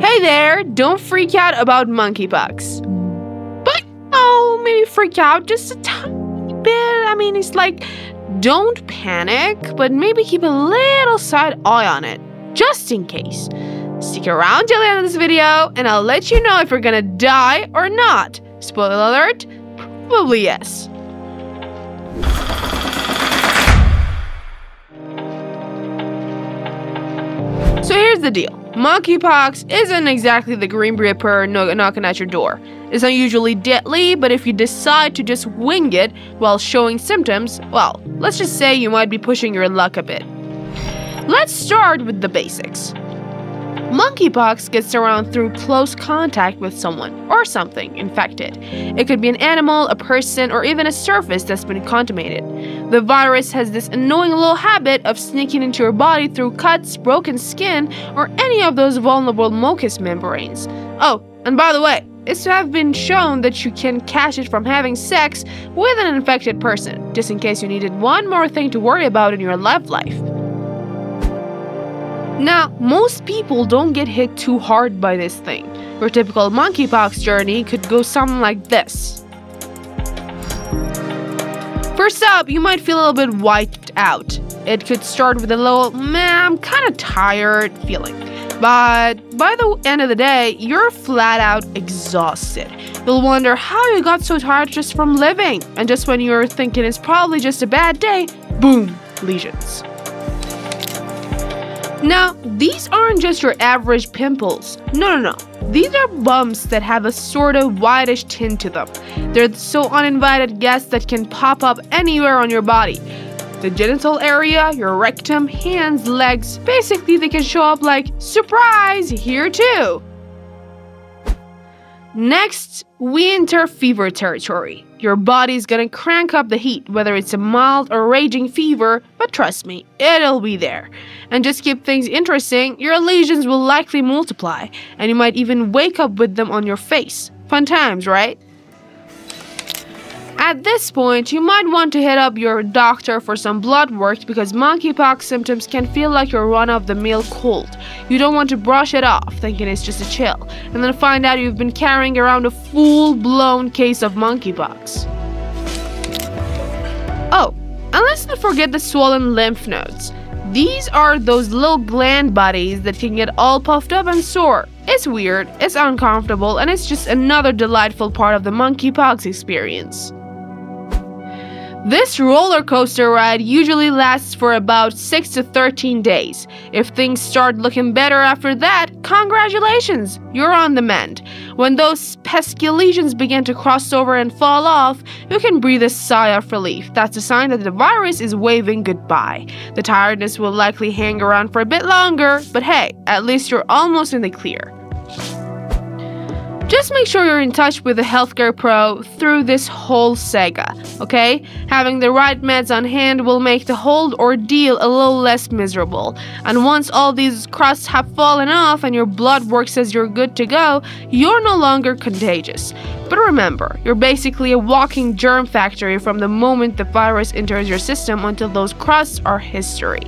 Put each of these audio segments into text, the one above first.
Hey there, don't freak out about monkeypox. But oh, maybe freak out just a tiny bit. I mean, it's like, don't panic, but maybe keep a little side eye on it, just in case. Stick around till the end of this video, and I'll let you know if you're gonna die or not. Spoiler alert, probably yes. So here's the deal. Monkeypox isn't exactly the Grim Reaper no- knocking at your door. It's not usually deadly, but if you decide to just wing it while showing symptoms, well, let's just say you might be pushing your luck a bit. Let's start with the basics. Monkeypox gets around through close contact with someone or something infected. It could be an animal, a person, or even a surface that's been contaminated. The virus has this annoying little habit of sneaking into your body through cuts, broken skin, or any of those vulnerable mucous membranes. Oh, and by the way, it's to have been shown that you can catch it from having sex with an infected person, just in case you needed one more thing to worry about in your love life. Now, most people don't get hit too hard by this thing. Your typical monkeypox journey could go something like this. First up, you might feel a little bit wiped out. It could start with a little, man, I'm kind of tired feeling. But by the end of the day, you're flat out exhausted. You'll wonder how you got so tired just from living. And just when you're thinking it's probably just a bad day, boom, lesions. Now, these aren't just your average pimples. No, no, no. These are bumps that have a sort of whitish tint to them. They're so uninvited guests that can pop up anywhere on your body. The genital area, your rectum, hands, legs, basically, they can show up like, surprise, here too. Next, we enter fever territory. Your body's gonna crank up the heat, whether it's a mild or raging fever, but trust me, it'll be there. And just keep things interesting, your lesions will likely multiply, and you might even wake up with them on your face. Fun times, right? At this point, you might want to hit up your doctor for some blood work because monkeypox symptoms can feel like your run of the mill cold. You don't want to brush it off thinking it's just a chill, and then find out you've been carrying around a full blown case of monkeypox. Oh, and let's not forget the swollen lymph nodes. These are those little gland bodies that can get all puffed up and sore. It's weird, it's uncomfortable, and it's just another delightful part of the monkeypox experience. This roller coaster ride usually lasts for about 6 to 13 days. If things start looking better after that, congratulations, you're on the mend. When those pesky lesions begin to cross over and fall off, you can breathe a sigh of relief. That's a sign that the virus is waving goodbye. The tiredness will likely hang around for a bit longer, but hey, at least you're almost in the clear. Just make sure you're in touch with a healthcare pro through this whole saga, okay? Having the right meds on hand will make the whole ordeal a little less miserable. And once all these crusts have fallen off and your blood work says you're good to go, you're no longer contagious. But remember, you're basically a walking germ factory from the moment the virus enters your system until those crusts are history.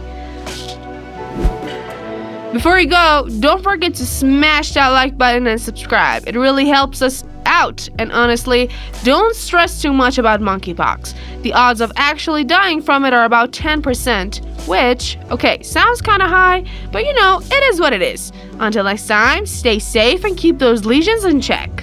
Before you go, don't forget to smash that like button and subscribe. It really helps us out. And honestly, don't stress too much about monkeypox. The odds of actually dying from it are about 10%, which, okay, sounds kind of high, but you know, it is what it is. Until next time, stay safe and keep those lesions in check.